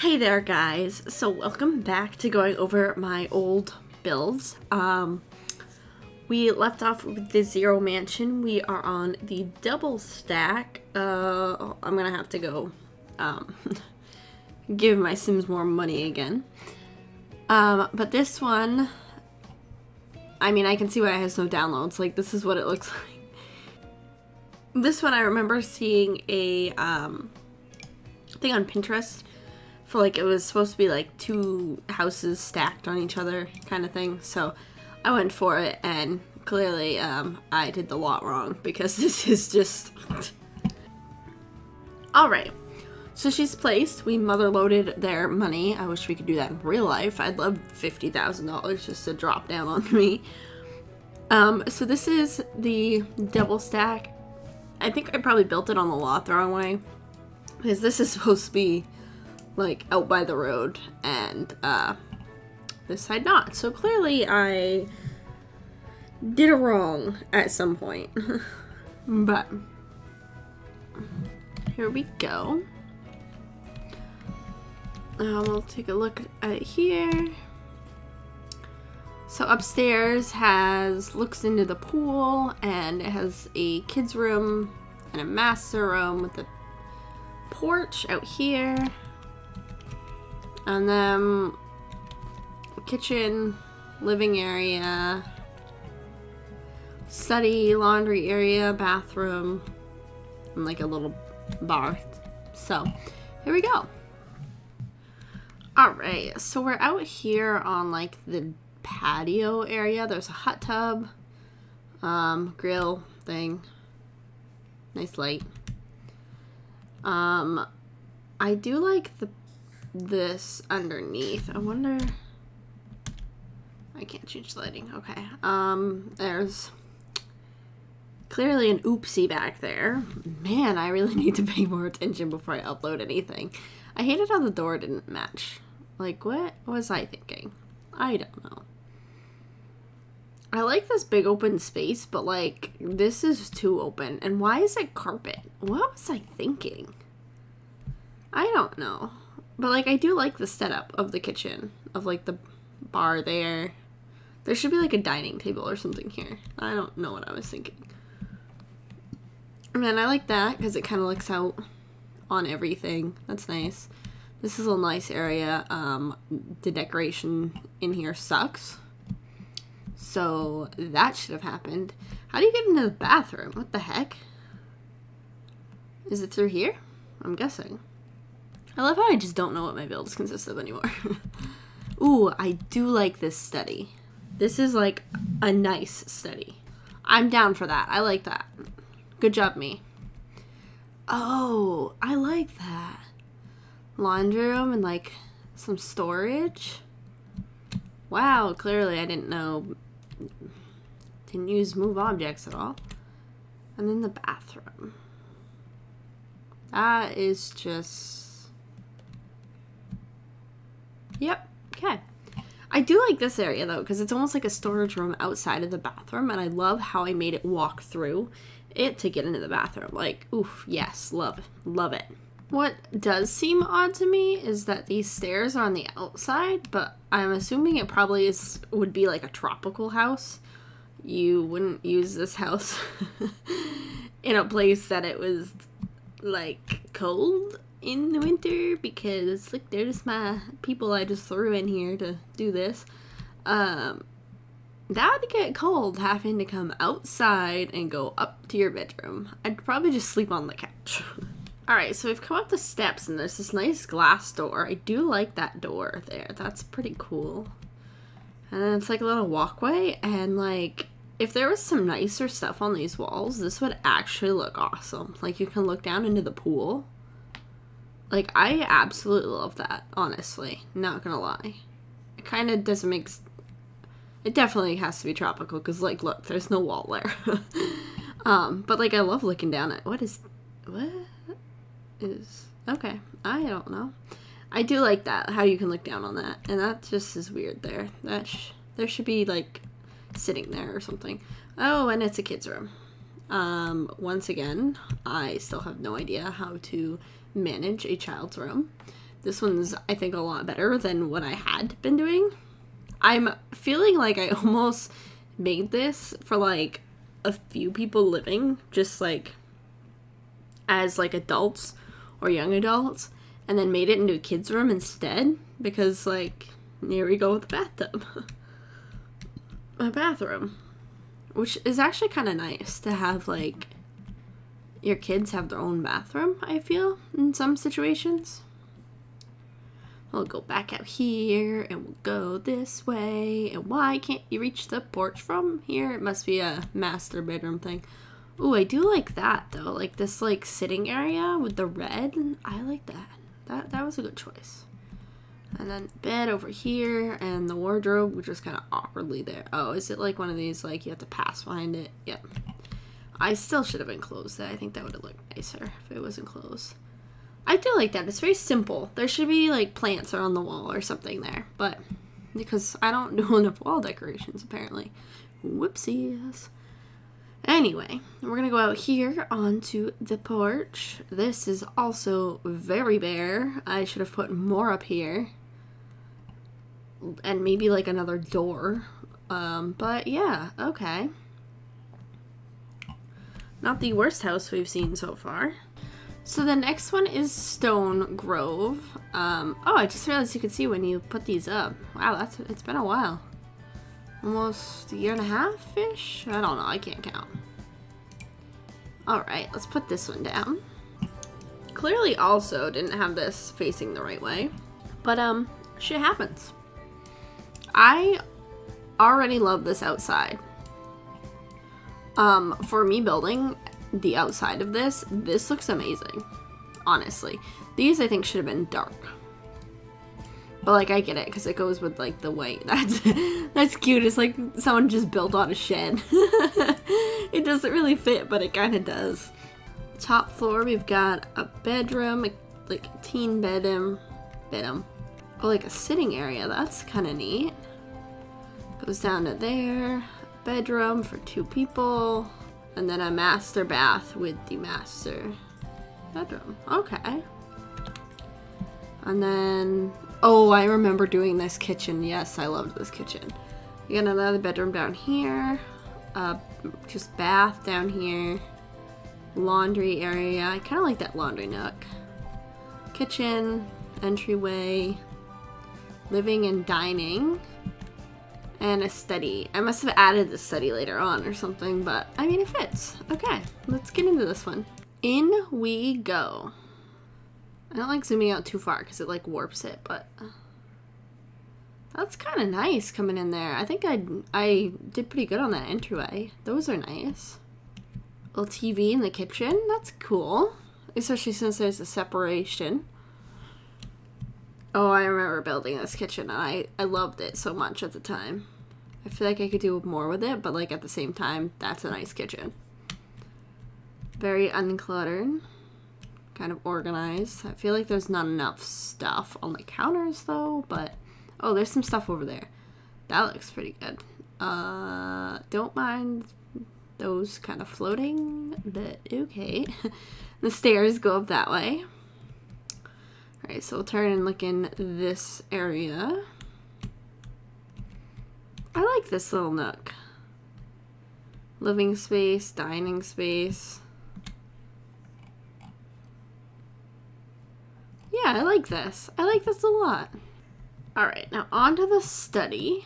Hey there guys, so welcome back to going over my old builds. Um, we left off with the Zero Mansion, we are on the double stack. Uh, I'm gonna have to go um, give my Sims more money again. Um, but this one, I mean I can see why it has no downloads, like this is what it looks like. This one I remember seeing a um, thing on Pinterest like it was supposed to be like two houses stacked on each other kind of thing. So I went for it and clearly um, I did the lot wrong because this is just... Alright, so she's placed. We mother loaded their money. I wish we could do that in real life. I'd love $50,000 just to drop down on me. Um, so this is the double stack. I think I probably built it on the lot the wrong way because this is supposed to be like out by the road and uh, this side not. So clearly I did it wrong at some point. but here we go. Um, we'll take a look at it here. So upstairs has looks into the pool and it has a kids room and a master room with a porch out here. And then kitchen, living area, study, laundry area, bathroom, and like a little bar. So here we go. Alright, so we're out here on like the patio area. There's a hot tub, um, grill thing, nice light. Um, I do like the this underneath. I wonder... I can't change the lighting. Okay. Um, there's clearly an oopsie back there. Man, I really need to pay more attention before I upload anything. I hated how the door didn't match. Like, what was I thinking? I don't know. I like this big open space, but like, this is too open. And why is it carpet? What was I thinking? I don't know. But like I do like the setup of the kitchen, of like the bar there. There should be like a dining table or something here. I don't know what I was thinking. And then I like that because it kind of looks out on everything. That's nice. This is a nice area. Um, the decoration in here sucks. So that should have happened. How do you get into the bathroom? What the heck? Is it through here? I'm guessing. I love how I just don't know what my builds consist of anymore. Ooh, I do like this study. This is like a nice study. I'm down for that. I like that. Good job, me. Oh, I like that. Laundry room and like some storage. Wow, clearly I didn't know. Didn't use move objects at all. And then the bathroom. That is just Yep. Okay. I do like this area though because it's almost like a storage room outside of the bathroom and I love how I made it walk through it to get into the bathroom. Like, oof, yes, love, love it. What does seem odd to me is that these stairs are on the outside, but I'm assuming it probably is would be like a tropical house. You wouldn't use this house in a place that it was like cold in the winter because look there's my people I just threw in here to do this. Um that would get cold having to come outside and go up to your bedroom. I'd probably just sleep on the couch. Alright so we've come up the steps and there's this nice glass door. I do like that door there. That's pretty cool. And then it's like a little walkway and like if there was some nicer stuff on these walls this would actually look awesome. Like you can look down into the pool like, I absolutely love that, honestly. Not gonna lie. It kind of doesn't make... It definitely has to be tropical, because, like, look, there's no wall there. um, but, like, I love looking down at... What is... What is... Okay, I don't know. I do like that, how you can look down on that. And that just is weird there. That sh There should be, like, sitting there or something. Oh, and it's a kid's room. Um, once again, I still have no idea how to manage a child's room. This one's, I think, a lot better than what I had been doing. I'm feeling like I almost made this for like a few people living, just like as like adults or young adults, and then made it into a kid's room instead because like here we go with the bathtub. a bathroom. Which is actually kind of nice to have like your kids have their own bathroom, I feel, in some situations. We'll go back out here and we'll go this way. And why can't you reach the porch from here? It must be a master bedroom thing. Ooh, I do like that though. Like this like sitting area with the red. I like that. That that was a good choice. And then bed over here and the wardrobe, which is kind of awkwardly there. Oh, is it like one of these like you have to pass behind it? Yep. I still should have enclosed that. I think that would have looked nicer if it was enclosed. I do like that. It's very simple. There should be like plants around the wall or something there, but because I don't do enough wall decorations apparently. Whoopsies. Anyway, we're gonna go out here onto the porch. This is also very bare. I should have put more up here. And maybe like another door. Um, but yeah, okay. Not the worst house we've seen so far. So the next one is Stone Grove. Um, oh, I just realized you could see when you put these up. Wow, that's it's been a while. Almost a year and a half-ish? I don't know, I can't count. Alright, let's put this one down. Clearly also didn't have this facing the right way. But, um, shit happens. I already love this outside. Um, for me building, the outside of this, this looks amazing. Honestly. These I think should have been dark. But like I get it because it goes with like the white. That's that's cute. It's like someone just built on a shed. it doesn't really fit, but it kind of does. Top floor we've got a bedroom, like a teen bedroom, bedroom. Oh, like a sitting area. That's kind of neat. Goes down to there. Bedroom for two people. And then a master bath with the master bedroom. Okay. And then, oh, I remember doing this kitchen. Yes, I loved this kitchen. You got another bedroom down here. Uh, just bath down here. Laundry area. I kind of like that laundry nook. Kitchen, entryway, living and dining and a study. I must have added the study later on or something, but I mean, it fits. Okay, let's get into this one. In we go. I don't like zooming out too far because it like warps it, but that's kind of nice coming in there. I think I I did pretty good on that entryway. Those are nice. Little TV in the kitchen. That's cool, especially since there's a separation. Oh, I remember building this kitchen and I, I loved it so much at the time. I feel like I could do more with it, but like at the same time, that's a nice kitchen. Very uncluttered. Kind of organized. I feel like there's not enough stuff on the counters though, but oh, there's some stuff over there. That looks pretty good. Uh, don't mind those kind of floating, but okay. the stairs go up that way. Alright, so we'll turn and look in this area. I like this little nook. Living space, dining space. Yeah, I like this. I like this a lot. Alright, now on to the study.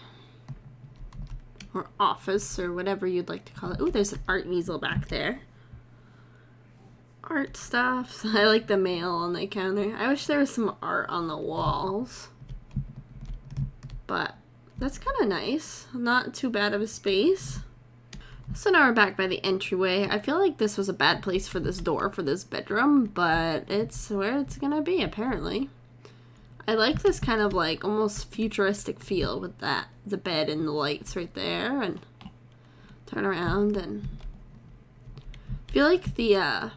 Or office, or whatever you'd like to call it. Oh, there's an art easel back there art stuff. I like the mail on the counter. I wish there was some art on the walls. But that's kind of nice. Not too bad of a space. So now we're back by the entryway. I feel like this was a bad place for this door for this bedroom, but it's where it's gonna be apparently. I like this kind of like almost futuristic feel with that the bed and the lights right there and turn around and feel like the uh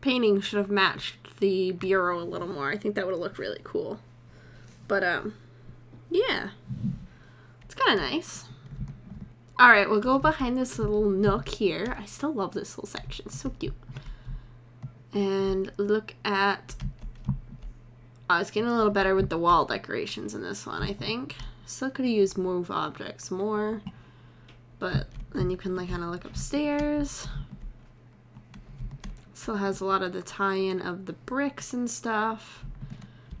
painting should have matched the bureau a little more. I think that would have looked really cool. But, um, yeah. It's kind of nice. Alright, we'll go behind this little nook here. I still love this little section. It's so cute. And look at I was getting a little better with the wall decorations in this one, I think. Still could have used move objects more. But then you can like kind of look upstairs. Still has a lot of the tie-in of the bricks and stuff.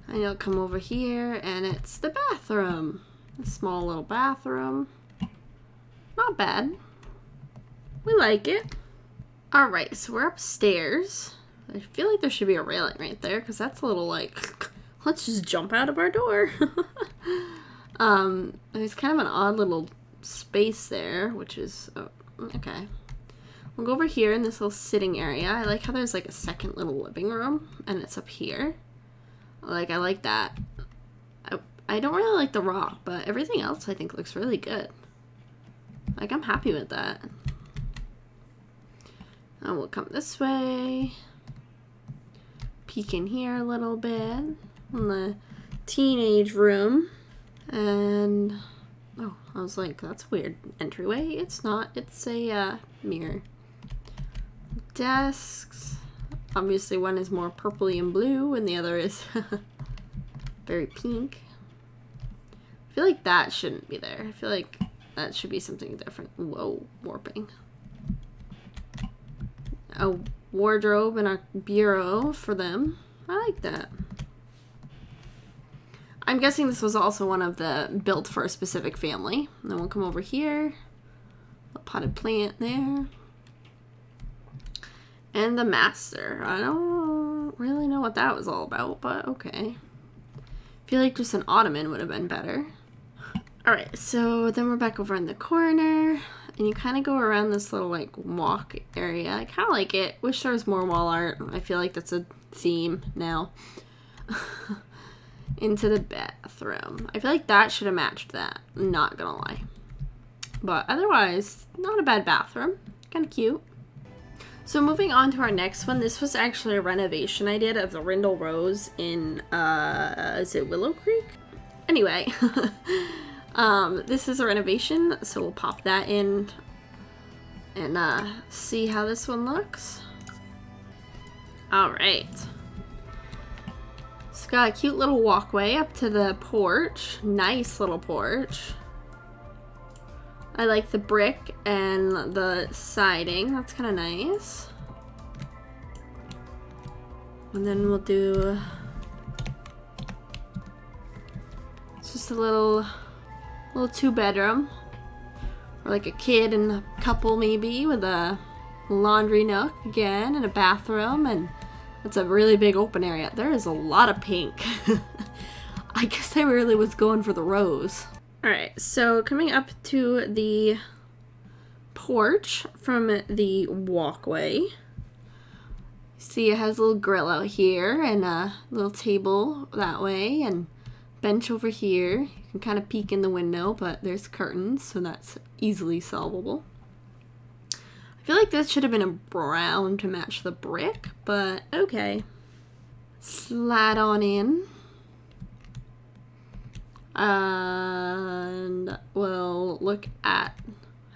And you'll come over here and it's the bathroom. A small little bathroom. Not bad. We like it. Alright, so we're upstairs. I feel like there should be a railing right there because that's a little like, let's just jump out of our door. um, there's kind of an odd little space there, which is, oh, okay. We'll go over here in this little sitting area. I like how there's like a second little living room and it's up here. Like, I like that. I, I don't really like the rock, but everything else I think looks really good. Like, I'm happy with that. And we'll come this way. Peek in here a little bit. In the teenage room. And, oh, I was like, that's weird entryway. It's not. It's a uh, mirror. Desks. Obviously one is more purpley and blue and the other is very pink. I feel like that shouldn't be there. I feel like that should be something different. Whoa, warping. A wardrobe and a bureau for them. I like that. I'm guessing this was also one of the built for a specific family. And then we'll come over here. A potted plant there. And the master. I don't really know what that was all about, but okay. I feel like just an ottoman would have been better. Alright, so then we're back over in the corner. And you kind of go around this little like walk area. I kind of like it. Wish there was more wall art. I feel like that's a theme now. Into the bathroom. I feel like that should have matched that. Not gonna lie. But otherwise, not a bad bathroom. Kind of cute. So moving on to our next one, this was actually a renovation I did of the Rindle Rose in, uh, is it Willow Creek? Anyway, um, this is a renovation, so we'll pop that in and uh, see how this one looks. All right. It's got a cute little walkway up to the porch. Nice little porch. I like the brick and the siding. That's kind of nice. And then we'll do just a little little two bedroom or like a kid and a couple maybe with a laundry nook again and a bathroom and it's a really big open area. There is a lot of pink. I guess I really was going for the rose. Alright, so coming up to the porch from the walkway. See, it has a little grill out here and a little table that way and bench over here. You can kind of peek in the window, but there's curtains, so that's easily solvable. I feel like this should have been a brown to match the brick, but okay. Slide on in. And we'll look at,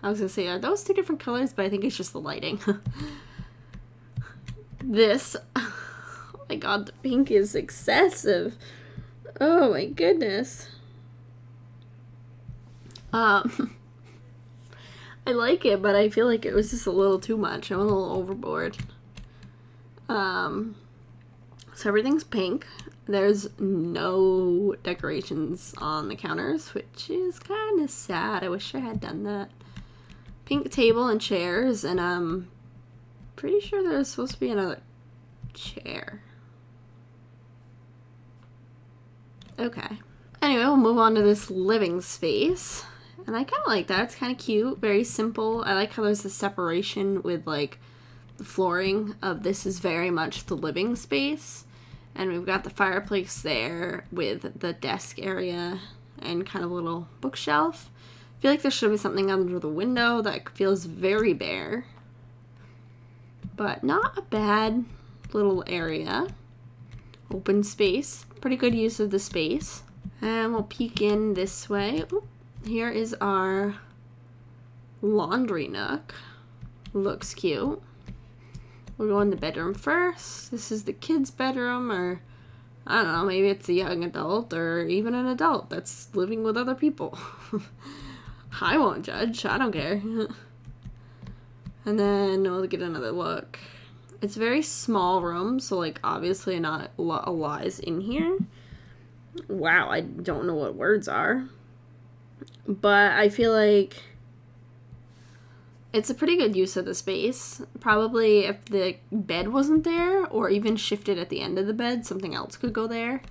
I was gonna say, are those two different colors? But I think it's just the lighting. this, oh my god, the pink is excessive. Oh my goodness. Um, I like it, but I feel like it was just a little too much. I'm a little overboard. Um, so everything's pink. There's no decorations on the counters, which is kind of sad. I wish I had done that. Pink table and chairs, and I'm um, pretty sure there's supposed to be another chair. Okay. Anyway, we'll move on to this living space. And I kind of like that. It's kind of cute, very simple. I like how there's the separation with like the flooring of this is very much the living space and we've got the fireplace there with the desk area and kind of a little bookshelf. I feel like there should be something under the window that feels very bare. But not a bad little area. Open space. Pretty good use of the space. And we'll peek in this way. Ooh, here is our laundry nook. Looks cute. We'll go in the bedroom first. This is the kids' bedroom, or I don't know, maybe it's a young adult or even an adult that's living with other people. I won't judge. I don't care. and then we'll get another look. It's a very small room, so like obviously not a lot lies in here. Wow, I don't know what words are. But I feel like it's a pretty good use of the space. Probably if the bed wasn't there or even shifted at the end of the bed, something else could go there.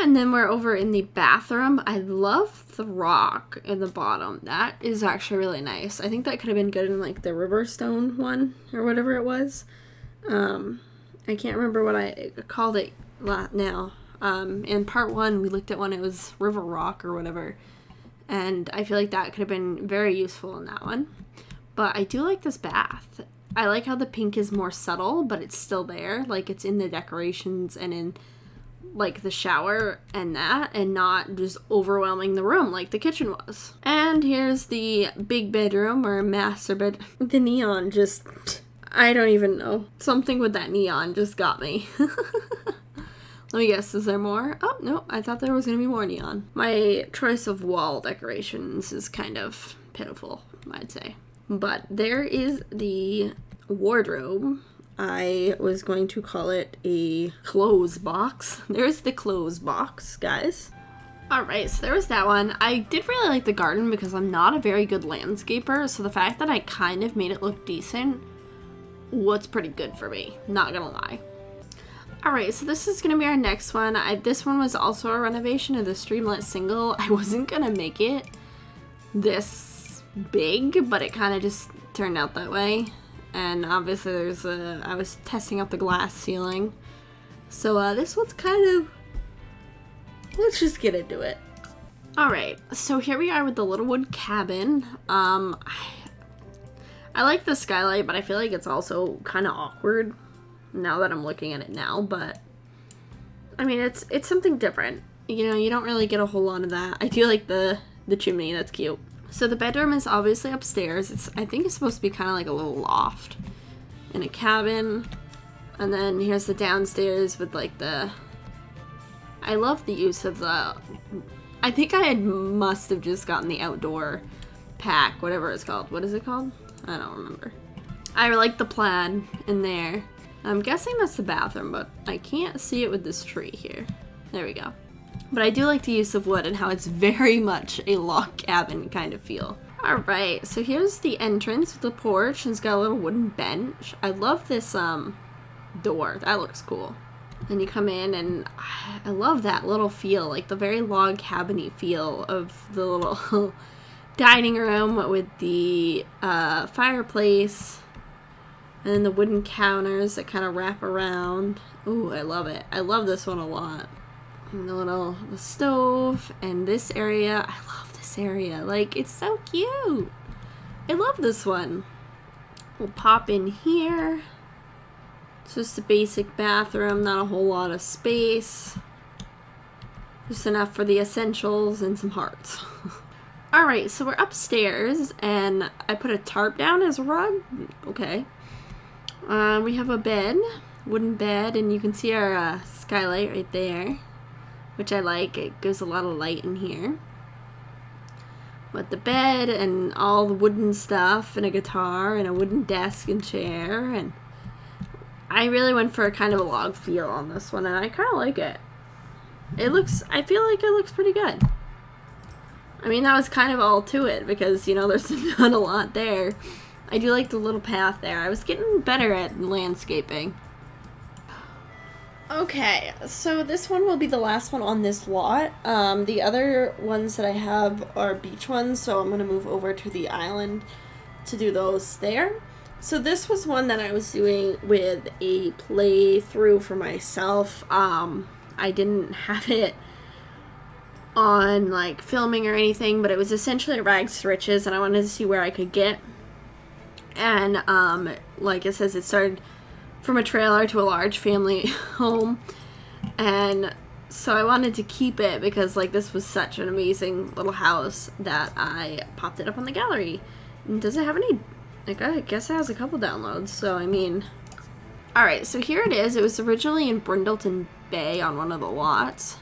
And then we're over in the bathroom. I love the rock in the bottom. That is actually really nice. I think that could have been good in like the river stone one or whatever it was. Um, I can't remember what I called it now. Um, in part one, we looked at one, it was River Rock or whatever. And I feel like that could have been very useful in that one. But I do like this bath. I like how the pink is more subtle, but it's still there. Like it's in the decorations and in like the shower and that and not just overwhelming the room like the kitchen was. And here's the big bedroom or master bed. The neon just I don't even know. Something with that neon just got me. Let me guess, is there more? Oh, no, I thought there was to be more neon. My choice of wall decorations is kind of pitiful, I'd say. But there is the wardrobe. I was going to call it a clothes box. There's the clothes box, guys. Alright, so there was that one. I did really like the garden because I'm not a very good landscaper, so the fact that I kind of made it look decent was pretty good for me, not gonna lie. Alright, so this is gonna be our next one. I, this one was also a renovation of the Streamlet single. I wasn't gonna make it this big, but it kind of just turned out that way. And obviously there's a, I was testing out the glass ceiling. So uh, this one's kind of, let's just get into it. Alright, so here we are with the Littlewood cabin. Um, I, I like the skylight, but I feel like it's also kind of awkward now that I'm looking at it now, but I mean, it's it's something different. You know, you don't really get a whole lot of that. I do like the the chimney, that's cute. So the bedroom is obviously upstairs. It's I think it's supposed to be kind of like a little loft in a cabin. And then here's the downstairs with like the I love the use of the I think I had must have just gotten the outdoor pack, whatever it's called. What is it called? I don't remember. I like the plaid in there. I'm guessing that's the bathroom, but I can't see it with this tree here. There we go. But I do like the use of wood and how it's very much a log cabin kind of feel. Alright, so here's the entrance with the porch and it's got a little wooden bench. I love this um door. That looks cool. And you come in and I love that little feel, like the very log cabiny feel of the little dining room with the uh, fireplace and then the wooden counters that kind of wrap around. Ooh, I love it. I love this one a lot the little the stove and this area. I love this area. Like, it's so cute. I love this one. We'll pop in here. It's just a basic bathroom, not a whole lot of space. Just enough for the essentials and some hearts. Alright, so we're upstairs, and I put a tarp down as a rug. Okay. Uh, we have a bed, wooden bed, and you can see our uh, skylight right there which I like. It gives a lot of light in here. But the bed and all the wooden stuff and a guitar and a wooden desk and chair and I really went for a kind of a log feel on this one and I kind of like it. It looks, I feel like it looks pretty good. I mean, that was kind of all to it because, you know, there's not a lot there. I do like the little path there. I was getting better at landscaping. Okay, so this one will be the last one on this lot. Um, the other ones that I have are beach ones, so I'm going to move over to the island to do those there. So this was one that I was doing with a playthrough for myself. Um, I didn't have it on like filming or anything, but it was essentially rags to riches, and I wanted to see where I could get. And um, like it says, it started from a trailer to a large family home. And so I wanted to keep it because like this was such an amazing little house that I popped it up on the gallery. And does it have any like I guess it has a couple downloads, so I mean Alright, so here it is. It was originally in Brindleton Bay on one of the lots.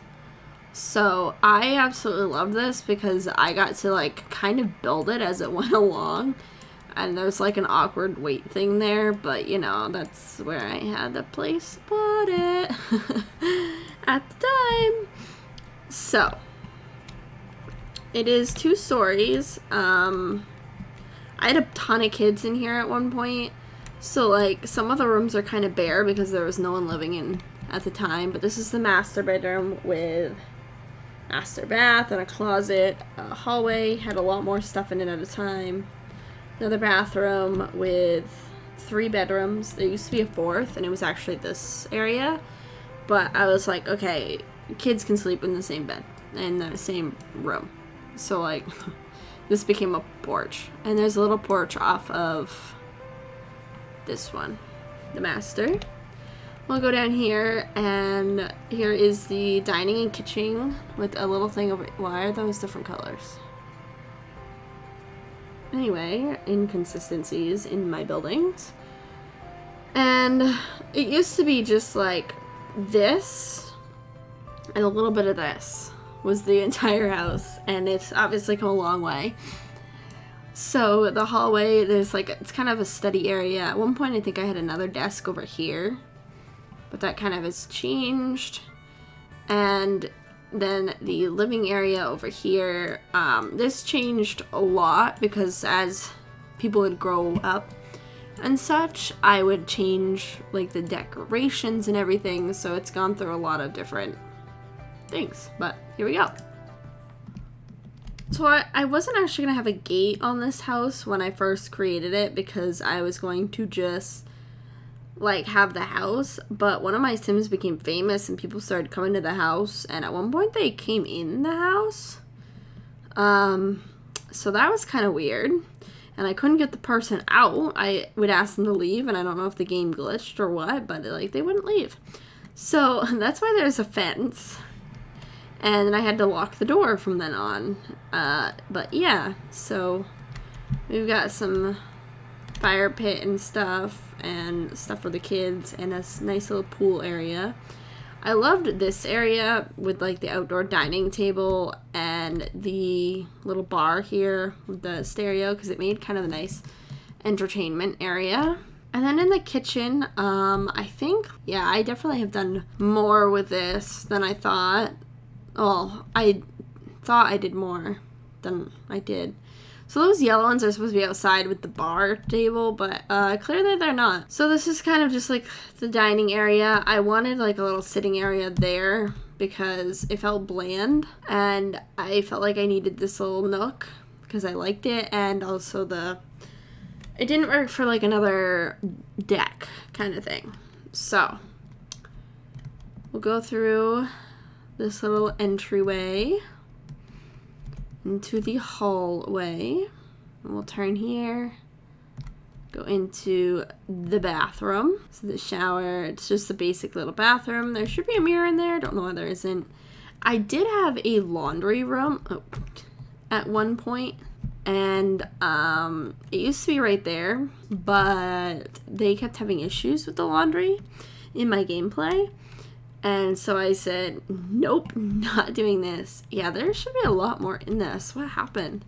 So I absolutely love this because I got to like kind of build it as it went along. And there's like an awkward weight thing there, but you know, that's where I had the place put it at the time. So, it is two stories. Um, I had a ton of kids in here at one point. So, like, some of the rooms are kind of bare because there was no one living in at the time. But this is the master bedroom with master bath and a closet. A hallway had a lot more stuff in it at a time. Another bathroom with three bedrooms. There used to be a fourth, and it was actually this area. But I was like, okay, kids can sleep in the same bed, in the same room. So, like, this became a porch. And there's a little porch off of this one, the master. We'll go down here, and here is the dining and kitchen with a little thing over. Why are those different colors? Anyway, inconsistencies in my buildings. And it used to be just like this and a little bit of this was the entire house, and it's obviously come a long way. So the hallway, there's like, it's kind of a study area. At one point, I think I had another desk over here, but that kind of has changed. And then the living area over here, um, this changed a lot because as people would grow up and such, I would change like the decorations and everything. So it's gone through a lot of different things, but here we go. So I, I wasn't actually going to have a gate on this house when I first created it because I was going to just like have the house, but one of my sims became famous and people started coming to the house and at one point they came in the house. Um so that was kind of weird. And I couldn't get the person out. I would ask them to leave and I don't know if the game glitched or what, but like they wouldn't leave. So that's why there's a fence and then I had to lock the door from then on. Uh, but yeah, so we've got some fire pit and stuff, and stuff for the kids, and a nice little pool area. I loved this area with like the outdoor dining table and the little bar here with the stereo because it made kind of a nice entertainment area. And then in the kitchen, um, I think, yeah, I definitely have done more with this than I thought. Well, I thought I did more than I did. So those yellow ones are supposed to be outside with the bar table, but uh, clearly they're not. So this is kind of just like the dining area. I wanted like a little sitting area there because it felt bland and I felt like I needed this little nook because I liked it and also the it didn't work for like another deck kind of thing. So we'll go through this little entryway into the hallway. We'll turn here, go into the bathroom. So the shower, it's just a basic little bathroom. There should be a mirror in there. I Don't know why there isn't. I did have a laundry room oh, at one point and um, it used to be right there, but they kept having issues with the laundry in my gameplay. And so I said, nope, not doing this. Yeah, there should be a lot more in this. What happened?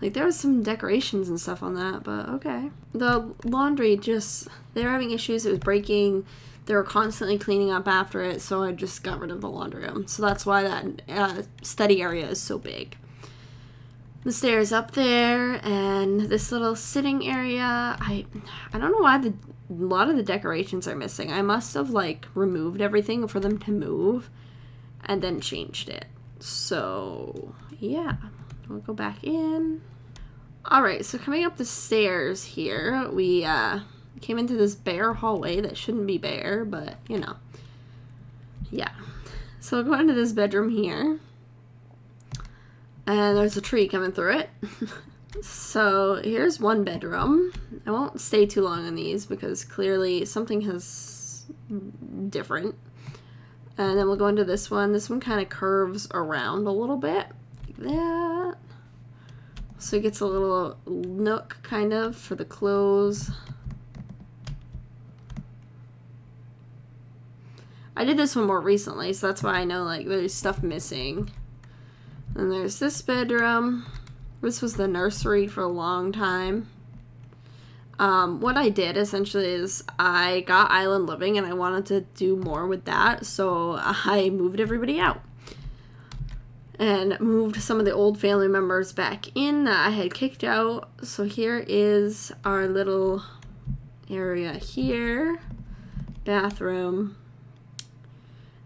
Like, there was some decorations and stuff on that, but okay. The laundry just, they were having issues. It was breaking. They were constantly cleaning up after it, so I just got rid of the laundry room. So that's why that uh, study area is so big. The stairs up there, and this little sitting area. I, I don't know why the a lot of the decorations are missing. I must have like removed everything for them to move and then changed it. So yeah, we'll go back in. All right, so coming up the stairs here, we uh, came into this bare hallway that shouldn't be bare, but you know, yeah. So we'll go into this bedroom here. And there's a tree coming through it. So here's one bedroom. I won't stay too long on these because clearly something has different. And then we'll go into this one. This one kind of curves around a little bit like that. So it gets a little nook kind of for the clothes. I did this one more recently, so that's why I know like there's stuff missing. And there's this bedroom. This was the nursery for a long time. Um, what I did essentially is I got island living and I wanted to do more with that, so I moved everybody out and moved some of the old family members back in that I had kicked out. So here is our little area here, bathroom.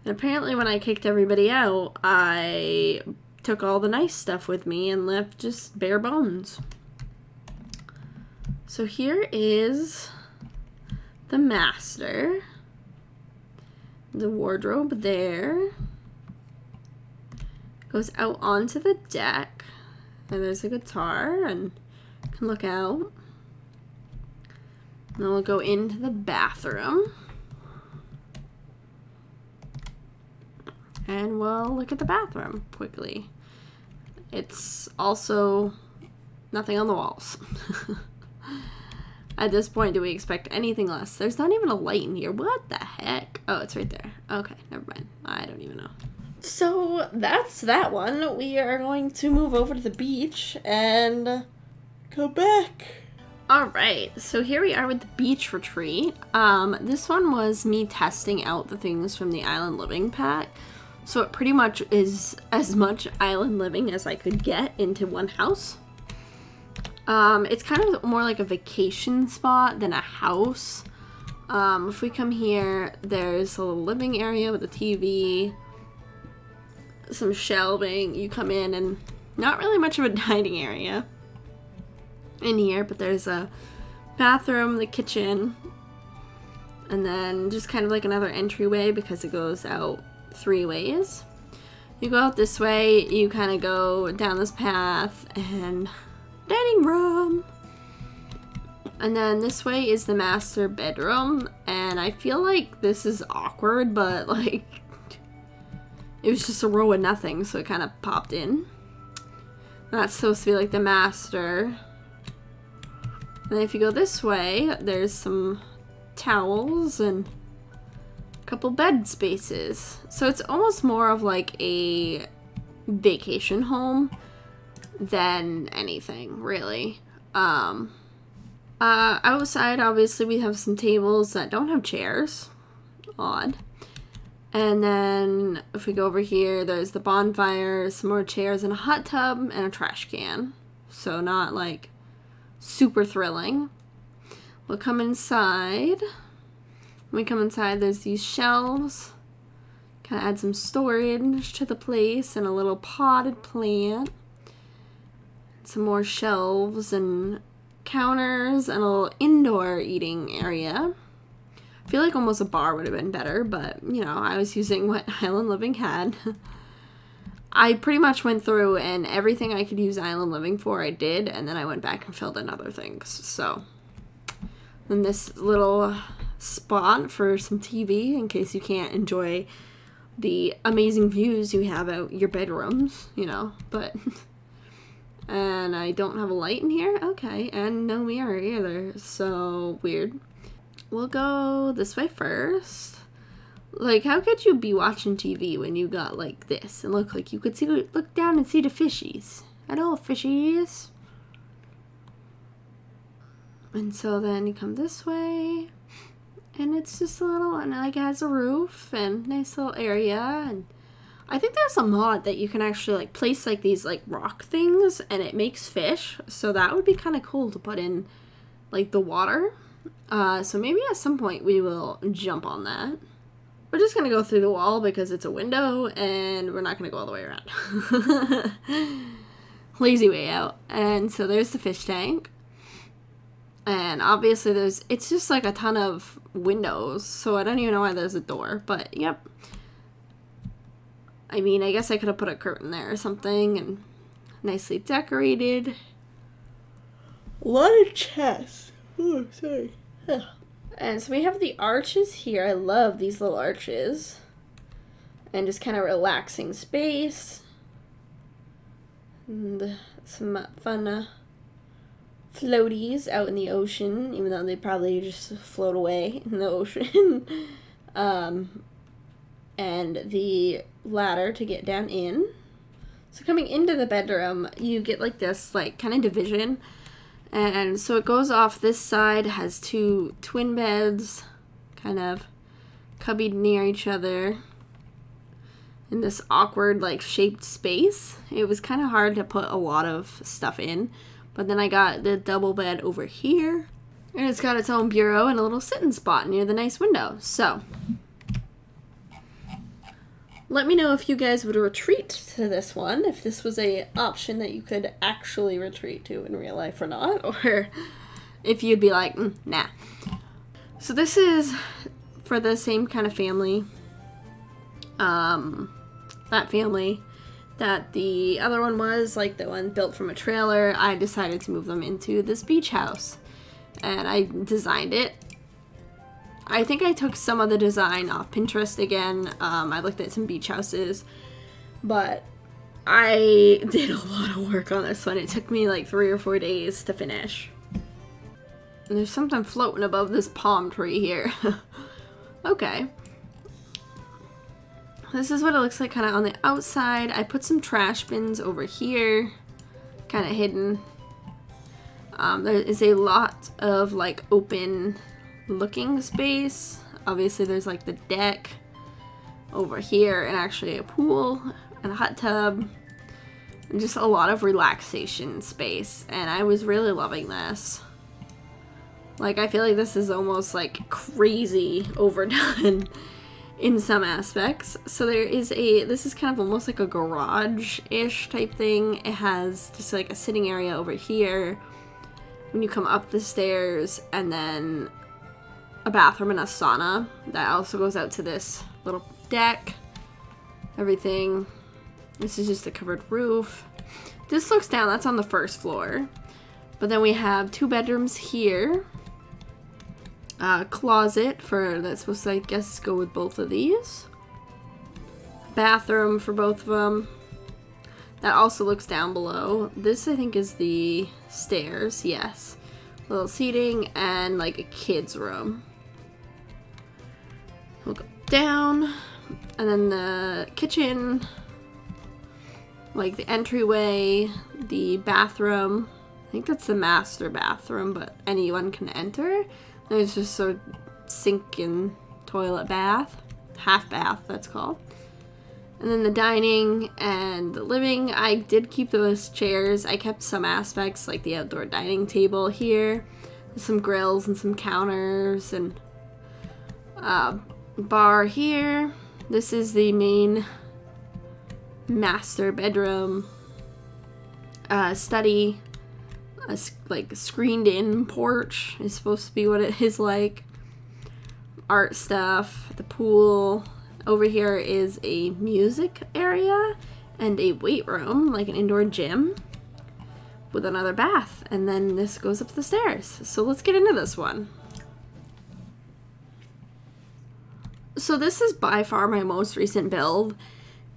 And apparently when I kicked everybody out, I took all the nice stuff with me and left just bare bones. So here is the master, the wardrobe there, goes out onto the deck, and there's a guitar, and can look out. And then we'll go into the bathroom. And we'll look at the bathroom quickly. It's also nothing on the walls. At this point, do we expect anything less? There's not even a light in here. What the heck? Oh, it's right there. Okay, never mind. I don't even know. So that's that one. We are going to move over to the beach and go back. All right, so here we are with the beach retreat. Um, this one was me testing out the things from the Island Living pack. So it pretty much is as much island living as I could get into one house. Um, it's kind of more like a vacation spot than a house. Um, if we come here, there's a little living area with a TV, some shelving. You come in and not really much of a dining area in here, but there's a bathroom, the kitchen, and then just kind of like another entryway because it goes out three ways. You go out this way, you kind of go down this path, and dining room. And then this way is the master bedroom, and I feel like this is awkward, but like it was just a row of nothing, so it kind of popped in. That's supposed to be like the master. And if you go this way, there's some towels and couple bed spaces. So it's almost more of like a vacation home than anything, really. Um, uh, outside, obviously, we have some tables that don't have chairs. Odd. And then if we go over here, there's the bonfire, some more chairs, and a hot tub, and a trash can. So not like super thrilling. We'll come inside. When we come inside, there's these shelves. Kind of add some storage to the place and a little potted plant. Some more shelves and counters and a little indoor eating area. I feel like almost a bar would have been better, but you know, I was using what Island Living had. I pretty much went through and everything I could use Island Living for, I did, and then I went back and filled in other things. So, then this little spot for some TV in case you can't enjoy the amazing views you have out your bedrooms, you know, but. and I don't have a light in here? Okay, and no mirror either, so weird. We'll go this way first. Like, how could you be watching TV when you got like this and look like you could see look down and see the fishies? Hello, fishies. And so then you come this way, and it's just a little, and like it has a roof and nice little area, and I think there's a mod that you can actually like place like these like rock things, and it makes fish. So that would be kind of cool to put in like the water. Uh, so maybe at some point we will jump on that. We're just gonna go through the wall because it's a window and we're not gonna go all the way around. Lazy way out. And so there's the fish tank. And obviously there's, it's just like a ton of windows. So I don't even know why there's a door, but yep. I mean, I guess I could have put a curtain there or something and nicely decorated. A lot of chests. Oh, sorry. And so we have the arches here. I love these little arches. And just kind of relaxing space. And some fun uh, floaties out in the ocean, even though they probably just float away in the ocean. um, and the ladder to get down in. So coming into the bedroom, you get like this like kind of division. And so it goes off this side has two twin beds kind of cubbied near each other in this awkward like shaped space. It was kind of hard to put a lot of stuff in. But then I got the double bed over here. And it's got its own bureau and a little sitting spot near the nice window. So, let me know if you guys would retreat to this one, if this was a option that you could actually retreat to in real life or not, or if you'd be like, mm, nah. So this is for the same kind of family, um, that family that the other one was, like the one built from a trailer. I decided to move them into this beach house, and I designed it I think I took some of the design off Pinterest again. Um, I looked at some beach houses, but I did a lot of work on this one. It took me like three or four days to finish. And there's something floating above this palm tree here. okay. This is what it looks like kind of on the outside. I put some trash bins over here, kind of hidden. Um, there is a lot of like open looking space. Obviously there's like the deck over here and actually a pool and a hot tub and just a lot of relaxation space and I was really loving this. Like I feel like this is almost like crazy overdone in some aspects. So there is a, this is kind of almost like a garage-ish type thing. It has just like a sitting area over here when you come up the stairs and then a bathroom and a sauna that also goes out to this little deck. Everything. This is just a covered roof. This looks down, that's on the first floor. But then we have two bedrooms here. A closet for, that's supposed to, I guess, go with both of these. Bathroom for both of them. That also looks down below. This, I think, is the stairs, yes. Little seating and like a kid's room. We'll go down, and then the kitchen, like the entryway, the bathroom. I think that's the master bathroom, but anyone can enter. There's just a sink and toilet bath, half bath that's called. And then the dining and the living, I did keep those chairs. I kept some aspects like the outdoor dining table here. Some grills and some counters and uh, bar here. This is the main master bedroom uh, study. A, like screened in porch is supposed to be what it is like. Art stuff, the pool. Over here is a music area and a weight room, like an indoor gym with another bath. And then this goes up the stairs. So let's get into this one. so this is by far my most recent build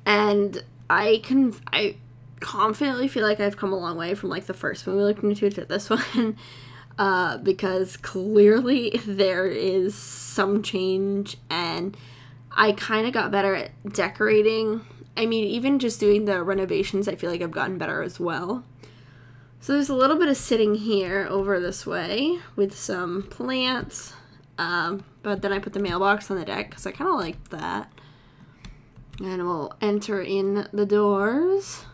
and I can I confidently feel like I've come a long way from like the first one we looked into to this one uh, because clearly there is some change and I kind of got better at decorating. I mean, even just doing the renovations, I feel like I've gotten better as well. So there's a little bit of sitting here over this way with some plants um, but then I put the mailbox on the deck because I kind of liked that. And we'll enter in the doors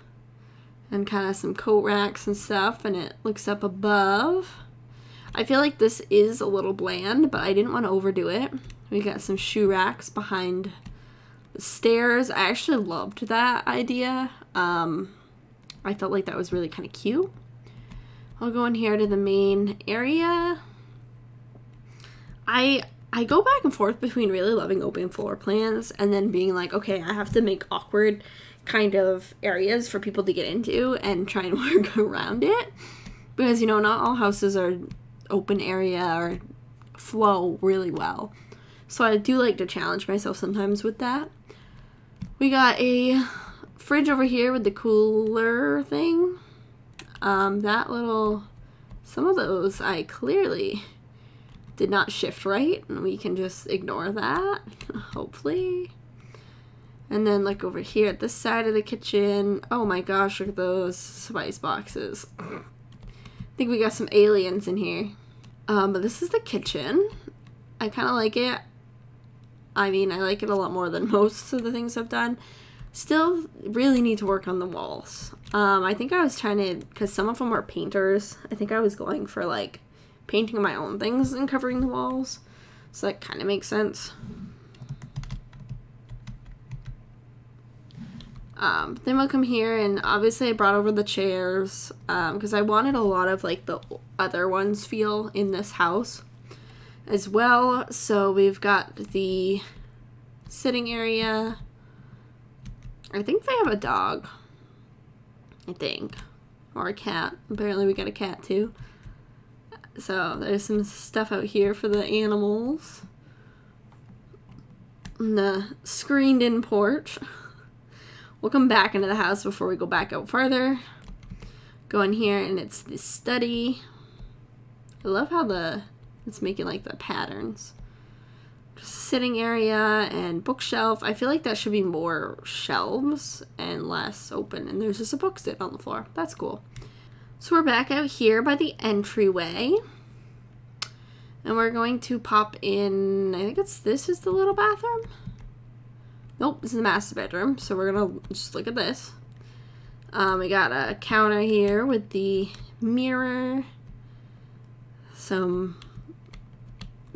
and kind of some coat racks and stuff. And it looks up above. I feel like this is a little bland, but I didn't want to overdo it. We got some shoe racks behind the stairs. I actually loved that idea. Um, I felt like that was really kind of cute. I'll go in here to the main area I I go back and forth between really loving open floor plans and then being like, okay, I have to make awkward kind of areas for people to get into and try and work around it. Because, you know, not all houses are open area or flow really well. So I do like to challenge myself sometimes with that. We got a fridge over here with the cooler thing. Um, that little, some of those I clearly did not shift right and we can just ignore that hopefully And then like over here at this side of the kitchen. Oh my gosh, look at those spice boxes. I think we got some aliens in here. Um, but this is the kitchen. I kind of like it. I mean, I like it a lot more than most of the things I've done. Still really need to work on the walls. Um, I think I was trying to, because some of them are painters. I think I was going for like painting my own things and covering the walls. So that kind of makes sense. Um, then we'll come here and obviously I brought over the chairs because um, I wanted a lot of like the other ones feel in this house as well. So we've got the sitting area. I think they have a dog. I think. Or a cat. Apparently we got a cat too. So there's some stuff out here for the animals. And the screened in porch. We'll come back into the house before we go back out farther. Go in here and it's the study. I love how the it's making like the patterns. Just sitting area and bookshelf. I feel like that should be more shelves and less open. And there's just a book sitting on the floor. That's cool. So we're back out here by the entryway. And we're going to pop in, I think it's, this is the little bathroom. Nope, this is the master bedroom. So we're gonna just look at this. Um, we got a counter here with the mirror, some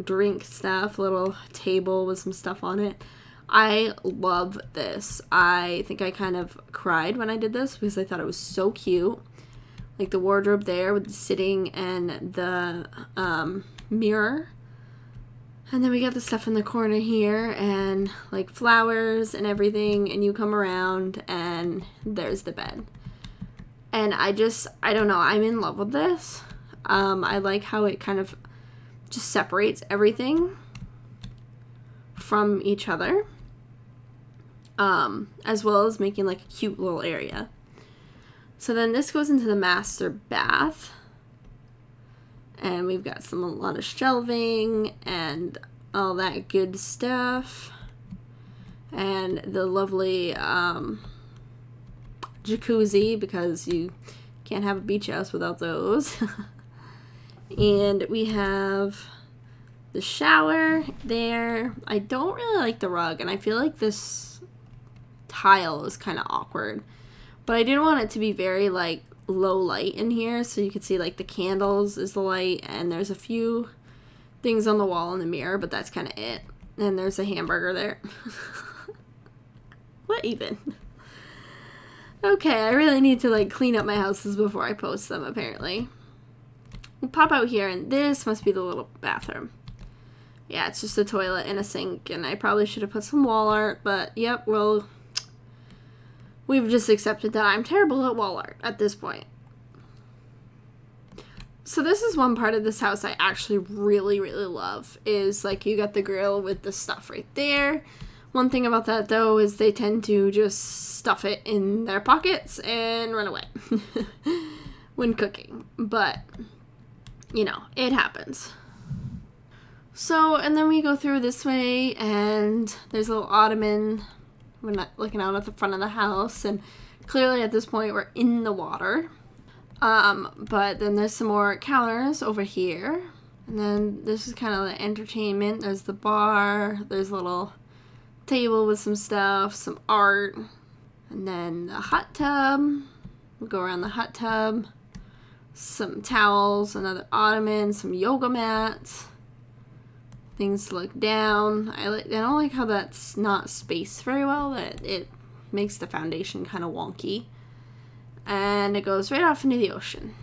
drink stuff, little table with some stuff on it. I love this. I think I kind of cried when I did this because I thought it was so cute. Like the wardrobe there with the sitting and the um, mirror. And then we got the stuff in the corner here and like flowers and everything. And you come around and there's the bed. And I just, I don't know, I'm in love with this. Um, I like how it kind of just separates everything from each other. Um, as well as making like a cute little area. So then this goes into the master bath and we've got some a lot of shelving and all that good stuff. And the lovely um, jacuzzi because you can't have a beach house without those. And we have the shower there. I don't really like the rug and I feel like this tile is kind of awkward. But I didn't want it to be very like low light in here so you can see like the candles is the light and there's a few things on the wall in the mirror but that's kind of it. And there's a hamburger there. What even? Okay I really need to like clean up my houses before I post them apparently. We'll pop out here and this must be the little bathroom. Yeah it's just a toilet and a sink and I probably should have put some wall art but yep well We've just accepted that I'm terrible at wall art at this point. So this is one part of this house I actually really, really love. Is like you got the grill with the stuff right there. One thing about that though is they tend to just stuff it in their pockets and run away when cooking. But, you know, it happens. So, and then we go through this way and there's a little ottoman we're not looking out at the front of the house, and clearly at this point we're in the water. Um, but then there's some more counters over here. And then this is kind of the entertainment. There's the bar. There's a little table with some stuff, some art. And then the hot tub. We'll go around the hot tub. Some towels, another ottoman, some yoga mats things look down. I, like I don't like how that's not spaced very well. That it makes the foundation kind of wonky. And it goes right off into the ocean.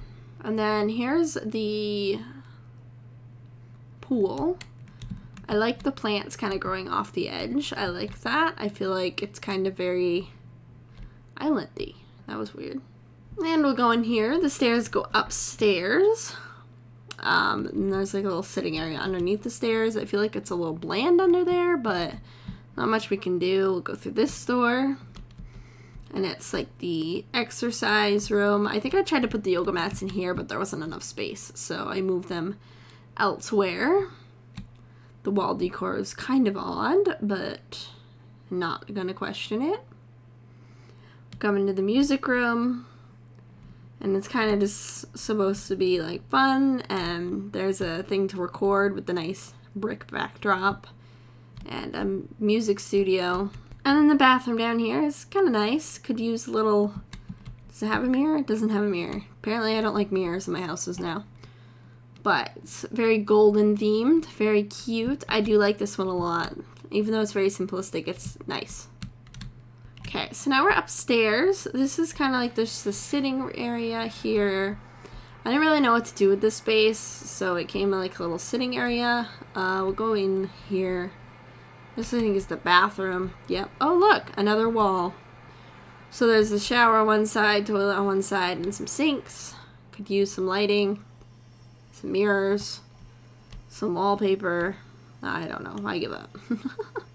And then here's the pool. I like the plants kind of growing off the edge. I like that. I feel like it's kind of very islandy. That was weird. And we'll go in here. The stairs go upstairs. Um, and there's like a little sitting area underneath the stairs. I feel like it's a little bland under there, but not much we can do. We'll go through this door. And it's like the exercise room. I think I tried to put the yoga mats in here, but there wasn't enough space. So I moved them elsewhere. The wall decor is kind of odd, but Not gonna question it. Come into the music room. And it's kind of just supposed to be like fun. And there's a thing to record with the nice brick backdrop. And a music studio. And then the bathroom down here is kind of nice. Could use a little. Does it have a mirror? It doesn't have a mirror. Apparently, I don't like mirrors in my houses now. But it's very golden themed, very cute. I do like this one a lot. Even though it's very simplistic, it's nice. Okay, so now we're upstairs. This is kind of like there's the sitting area here. I didn't really know what to do with this space, so it came like a little sitting area. Uh, we'll go in here. This I think is the bathroom. Yep. Oh look, another wall. So there's the shower on one side, toilet on one side, and some sinks. Could use some lighting, some mirrors, some wallpaper. I don't know. I give up.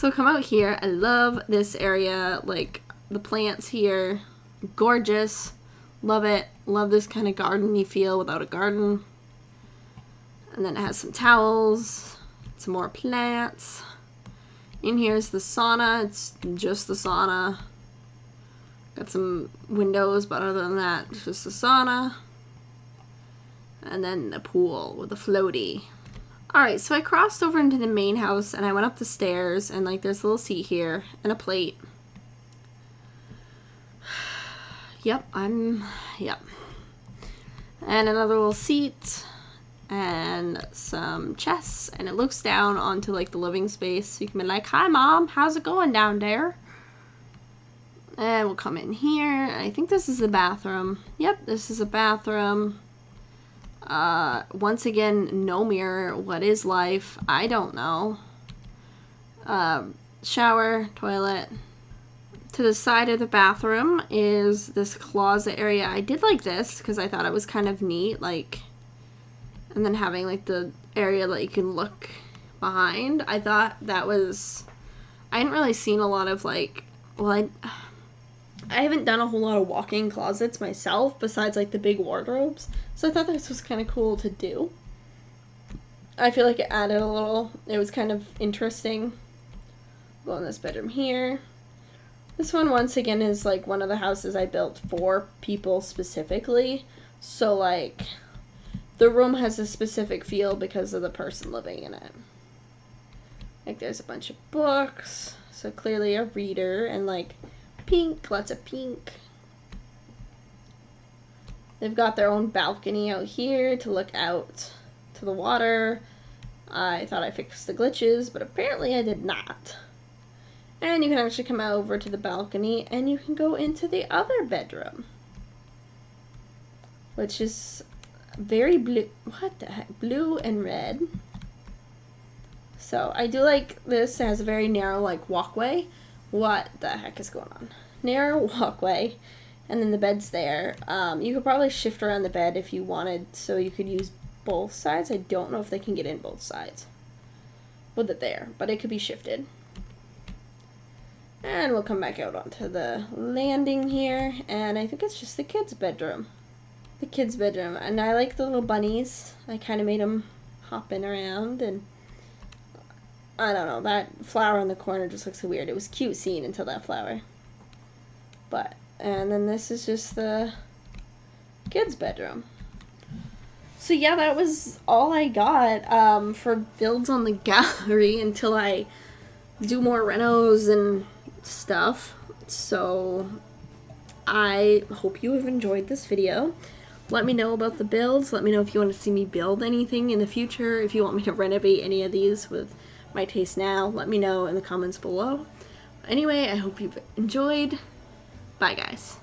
so come out here. I love this area. Like the plants here. Gorgeous. Love it. Love this kind of gardeny feel without a garden. And then it has some towels. Some more plants. In here is the sauna. It's just the sauna. Got some windows, but other than that, it's just the sauna. And then the pool with the floaty. Alright, so I crossed over into the main house and I went up the stairs and like there's a little seat here and a plate. yep, I'm, yep. And another little seat and some chests and it looks down onto like the living space. So you can be like, hi mom, how's it going down there? And we'll come in here. I think this is the bathroom. Yep, this is a bathroom. Uh, once again, no mirror. What is life? I don't know. Um, shower, toilet. To the side of the bathroom is this closet area. I did like this because I thought it was kind of neat. Like, and then having like the area that you can look behind. I thought that was. I hadn't really seen a lot of like. Well, I. I haven't done a whole lot of walk-in closets myself besides like the big wardrobes. So I thought this was kind of cool to do. I feel like it added a little, it was kind of interesting. Go in this bedroom here. This one once again is like one of the houses I built for people specifically. So like the room has a specific feel because of the person living in it. Like there's a bunch of books. So clearly a reader and like pink, lots of pink. They've got their own balcony out here to look out to the water. I thought I fixed the glitches, but apparently I did not. And you can actually come over to the balcony and you can go into the other bedroom. Which is very blue. What the heck? Blue and red. So I do like this. It has a very narrow like walkway what the heck is going on? Narrow walkway, and then the bed's there. Um, you could probably shift around the bed if you wanted, so you could use both sides. I don't know if they can get in both sides with it there, but it could be shifted. And we'll come back out onto the landing here, and I think it's just the kids' bedroom. The kids' bedroom, and I like the little bunnies. I kind of made them hopping around, and I don't know, that flower in the corner just looks so weird. It was cute seeing until that flower. But, and then this is just the kids' bedroom. So yeah, that was all I got um, for builds on the gallery until I do more renos and stuff. So I hope you have enjoyed this video. Let me know about the builds. Let me know if you want to see me build anything in the future. If you want me to renovate any of these with my taste now. Let me know in the comments below. Anyway, I hope you've enjoyed. Bye, guys.